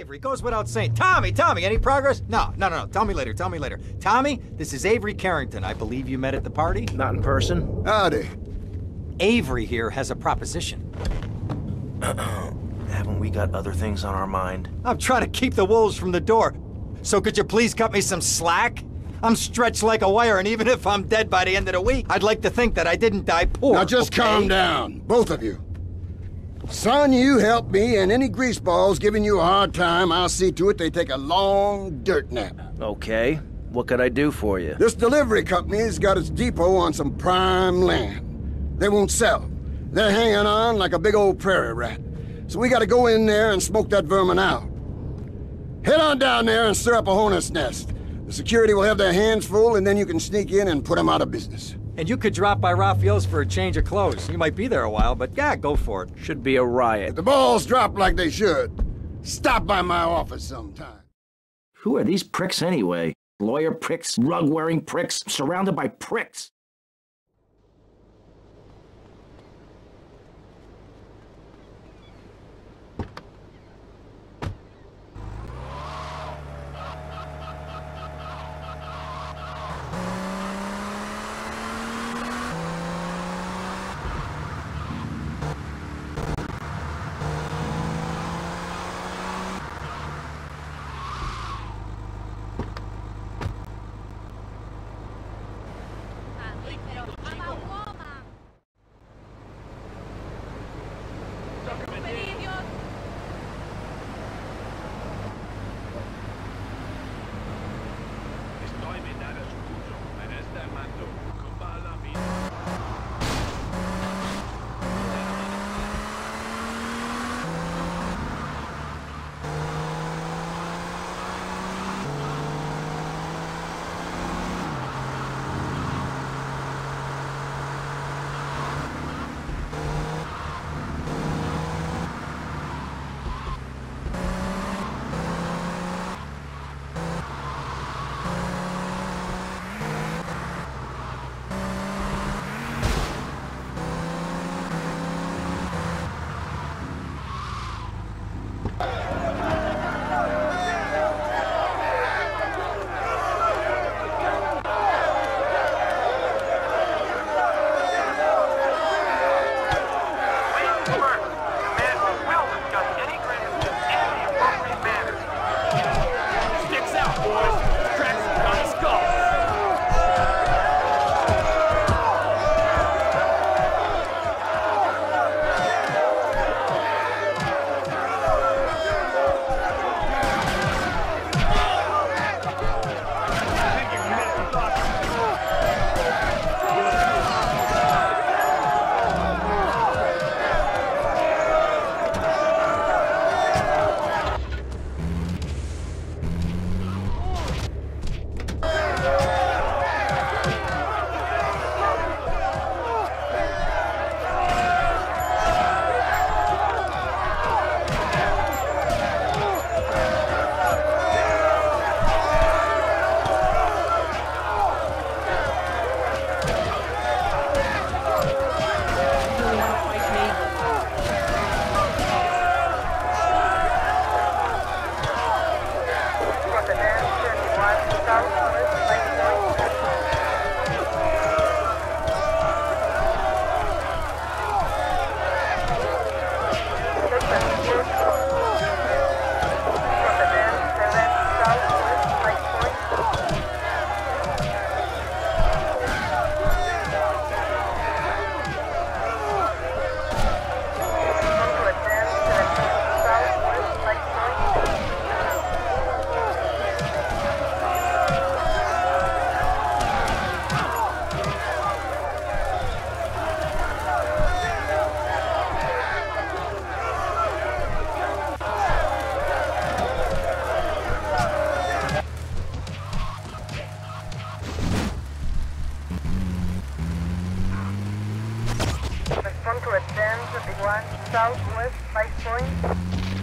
Avery, goes without saying. Tommy, Tommy, any progress? No, no, no, no. Tell me later, tell me later. Tommy, this is Avery Carrington. I believe you met at the party? Not in person. Howdy. Avery here has a proposition. Haven't we got other things on our mind? I'm trying to keep the wolves from the door. So could you please cut me some slack? I'm stretched like a wire, and even if I'm dead by the end of the week, I'd like to think that I didn't die poor. Now just okay? calm down, both of you. Son, you help me, and any greaseballs giving you a hard time, I'll see to it they take a long dirt nap. Okay. What can I do for you? This delivery company's got its depot on some prime land. They won't sell. They're hanging on like a big old prairie rat. So we gotta go in there and smoke that vermin out. Head on down there and stir up a hornet's nest. The security will have their hands full, and then you can sneak in and put them out of business. And you could drop by Rafael's for a change of clothes. You might be there a while, but yeah, go for it. Should be a riot. If the balls drop like they should, stop by my office sometime. Who are these pricks anyway? Lawyer pricks, rug wearing pricks, surrounded by pricks. Sticks Respond to advance at the one southwest 5 point.